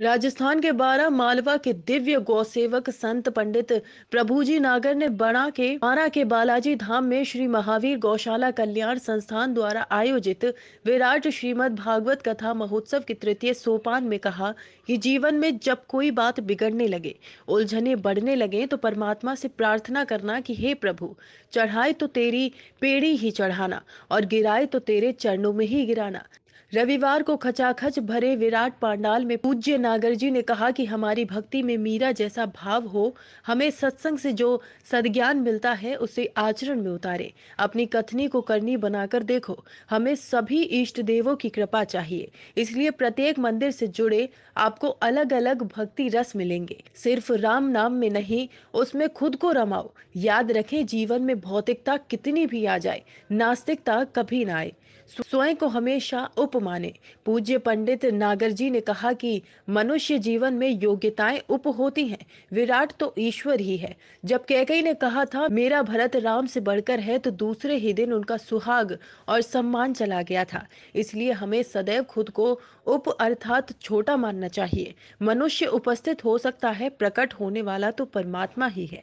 राजस्थान के बारह मालवा के दिव्य गौसेवक संत पंडित प्रभुजी नागर ने बड़ा के बारा के बालाजी धाम में श्री महावीर गौशाला कल्याण संस्थान द्वारा आयोजित विराट श्रीमद भागवत कथा महोत्सव के तृतीय सोपान में कहा कि जीवन में जब कोई बात बिगड़ने लगे, उलझने बढ़ने लगे तो परमात्मा से प्रार्थना करना कि हे प्रभु चढ़ाए तो तेरी पेड़ी ही चढ़ाना और गिराए तो तेरे चरणों में ही गिराना। रविवार को खचाखच भरे विराट पांडाल में पूज्य नागर जी ने कहा कि हमारी भक्ति में मीरा जैसा भाव हो, हमें सत्संग से जो सदज्ञान मिलता है, उसे आचरण में उतारे। अपनी कथनी को करनी बनाकर देखो, हमें सभी इष्ट देवों की कृपा चाहिए। इसलिए प्रत्येक मंदिर से जुड़े आपको अलग अलग भक्ति रस मिलेंगे। सिर्फ़ राम नाम में नहीं, उसमें खुद को रमाओ। याद रखें, जीवन में भौतिकता कितनी भी आ जाए, नास्तिकता कभी ना आए। स्वयं को हमेशा उप माने। पूज्य पंडित नागर जी ने कहा कि मनुष्य जीवन में योग्यताएँ उप होती हैं, विराट तो ईश्वर ही है। जब कैकई ने कहा था, मेरा भरत राम से बढ़कर है तो दूसरे ही दिन उनका सुहाग और सम्मान चला गया था। इसलिए हमें सदैव खुद को उप अर्थात छोटा मानना चाहिए। मनुष्य उपस्थित हो सकता है, प्रकट होने वाला तो परमात्मा ही है।